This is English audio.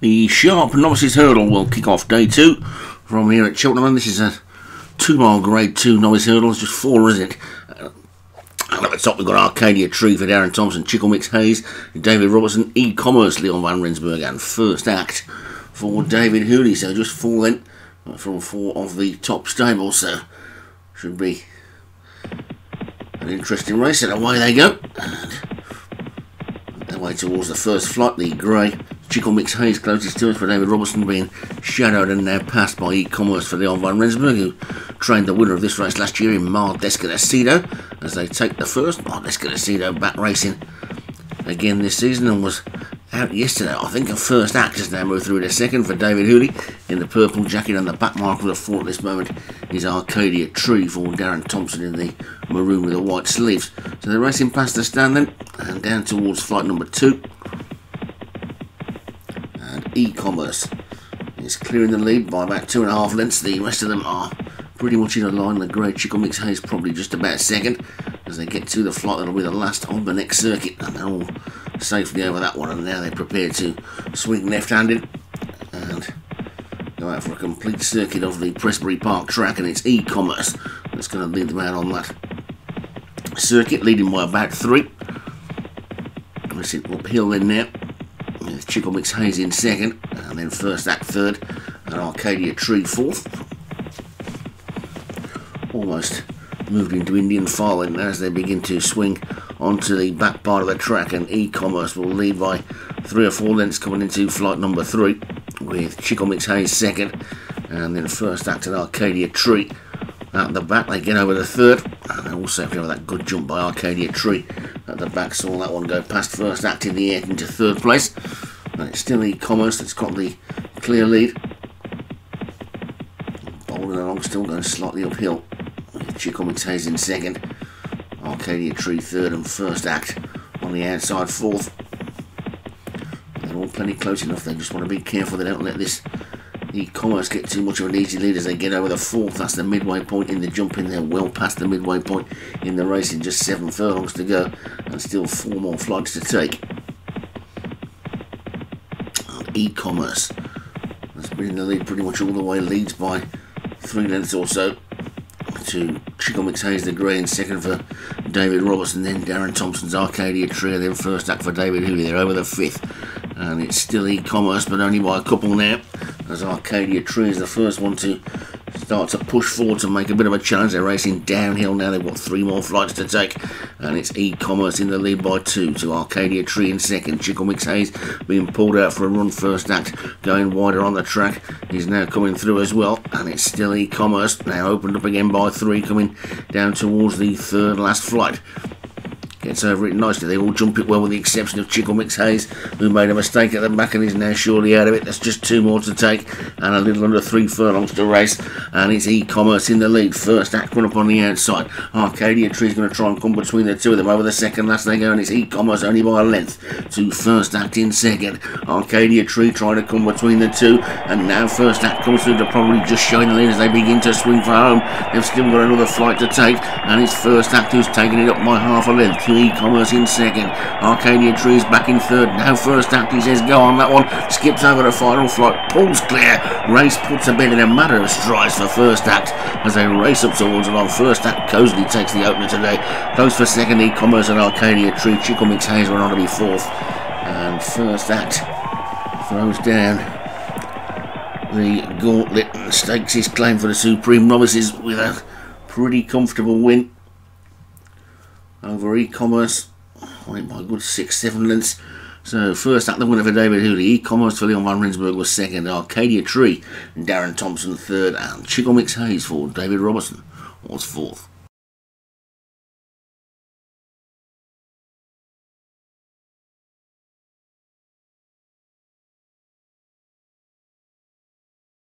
The Sharp Novices Hurdle will kick off day two from here at Cheltenham. This is a two mile grade two novice hurdle. It's just four, is it? Uh, at the top, we've got Arcadia Tree for Darren Thompson, Chickle Mix Hayes, David Robertson, e commerce, Leon Van Rensburg, and First Act for David Hooley. So just four then from four of the top stables. So should be an interesting race. And away they go. And away towards the first flight, the grey Chickle Mix Hayes closest to us for David Robertson being shadowed and now passed by e-commerce for Leon Van Rensburg who trained the winner of this race last year in Mar Desconocido as they take the first Mar Desconocido back racing again this season and was out yesterday. I think a first act has now moved through to second for David Hooley in the purple jacket and the back mark of the four at this moment is Arcadia Tree for Darren Thompson in the maroon with the white sleeves. So they're racing past the stand then and down towards flight number two e-commerce is clearing the lead by about two and a half lengths. The rest of them are pretty much in a line. The Grey Chickle Mix Hayes probably just about second as they get to the flight that'll be the last on the next circuit. And they're all safely over that one. And now they're prepared to swing left-handed and go out for a complete circuit of the Prestbury Park track. And it's e-commerce that's going to lead them out on that circuit, leading by about three. See uphill in there with Mix Hayes in second, and then First Act third, and Arcadia Tree fourth. Almost moved into Indian file and as they begin to swing onto the back part of the track and e-commerce will lead by three or four lengths coming into flight number three with Chickle Mix Hayes second and then first act and Arcadia Tree at the back they get over the third and also have that good jump by Arcadia Tree at the back saw that one go past first act in the air into third place and it's still e-commerce that's got the clear lead. Bowling along, still going slightly uphill. Hayes in second. Arcadia Tree third and first act on the outside fourth. They're all plenty close enough. They just want to be careful they don't let this e-commerce get too much of an easy lead as they get over the fourth. That's the midway point in the jump in there, well past the midway point in the racing. Just seven furlongs to go and still four more flights to take e-commerce. That's been in the lead pretty much all the way, leads by three lengths or so to Chickle Mix Hayes the Grey in second for David Robertson, then Darren Thompson's Arcadia Tree, then first up for David Hooley. They're over the fifth, and it's still e-commerce, but only by a couple now. As Arcadia Tree is the first one to start to push forward to make a bit of a challenge. They're racing downhill now. They've got three more flights to take, and it's e-commerce in the lead by two to Arcadia Tree in second. Chickle Mix Hayes being pulled out for a run first act, going wider on the track. He's now coming through as well, and it's still e-commerce now opened up again by three, coming down towards the third last flight. Gets over uh, it nicely. They all jump it well with the exception of Chickle Mix Hayes, who made a mistake at the back and is now surely out of it. That's just two more to take and a little under three furlongs to race. And it's e-commerce in the lead. First act one up on the outside. Arcadia Tree's going to try and come between the two of them. Over the second last they go and it's e-commerce only by a length to first act in second. Arcadia Tree trying to come between the two and now first act comes through to probably just showing the lead as they begin to swing for home. They've still got another flight to take and it's first act who's taking it up by half a length e-commerce in second. Arcadia Trees back in third. Now first act, he says go on that one. Skips over the final flight. Pulls clear. Race puts a bit in a matter of strides for first act as they race up towards along. First act cozily takes the opener today. Close for second e-commerce and Arcadia Tree. Chickle Mix Hayes went on to be fourth. And first act throws down the gauntlet and stakes his claim for the Supreme Novices with a pretty comfortable win over e-commerce. By a good six, seven lengths. So first up, the winner for David Hooley. E-commerce for Leon Van Rensburg was second. Arcadia Tree and Darren Thompson third. And Chickle Mix Hayes for David Robertson was fourth.